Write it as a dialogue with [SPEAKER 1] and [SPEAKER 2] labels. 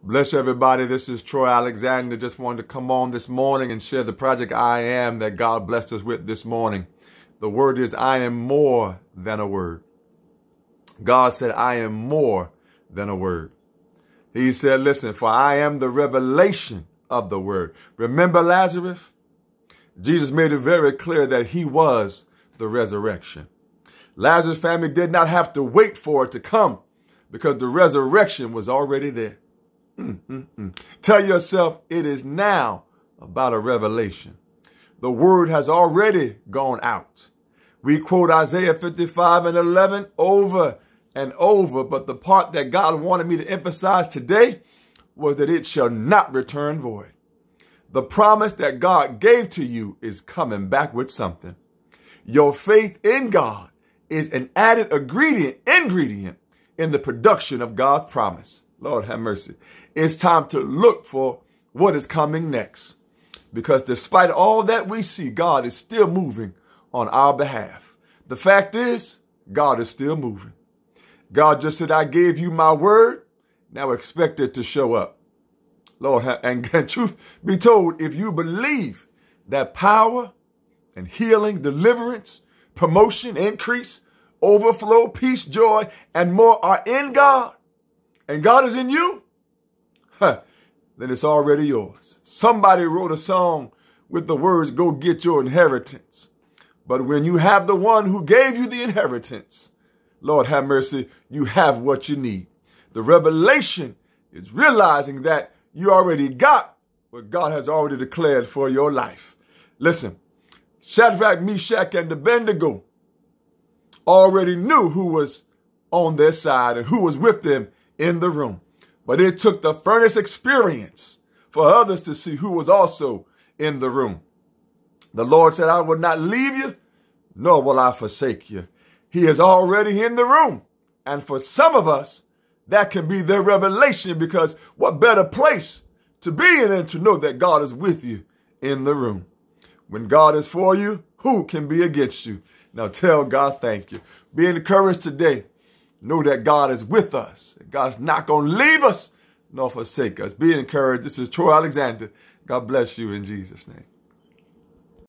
[SPEAKER 1] Bless everybody. This is Troy Alexander. Just wanted to come on this morning and share the project I am that God blessed us with this morning. The word is I am more than a word. God said, I am more than a word. He said, listen, for I am the revelation of the word. Remember Lazarus? Jesus made it very clear that he was the resurrection. Lazarus' family did not have to wait for it to come because the resurrection was already there. Mm, mm, mm. Tell yourself it is now about a revelation. The word has already gone out. We quote Isaiah 55 and 11 over and over, but the part that God wanted me to emphasize today was that it shall not return void. The promise that God gave to you is coming back with something. Your faith in God is an added ingredient, ingredient in the production of God's promise. Lord have mercy. It's time to look for what is coming next. Because despite all that we see, God is still moving on our behalf. The fact is, God is still moving. God just said, I gave you my word. Now expect it to show up. Lord, and, and truth be told, if you believe that power and healing, deliverance, promotion, increase, overflow, peace, joy, and more are in God, and God is in you, huh, then it's already yours. Somebody wrote a song with the words, go get your inheritance. But when you have the one who gave you the inheritance, Lord have mercy, you have what you need. The revelation is realizing that you already got what God has already declared for your life. Listen, Shadrach, Meshach, and Abednego already knew who was on their side and who was with them in the room. But it took the furnace experience for others to see who was also in the room. The Lord said, I will not leave you, nor will I forsake you. He is already in the room. And for some of us, that can be their revelation because what better place to be in than to know that God is with you in the room. When God is for you, who can be against you? Now tell God thank you. Be encouraged today. Know that God is with us. God's not going to leave us nor forsake us. Be encouraged. This is Troy Alexander. God bless you in Jesus' name.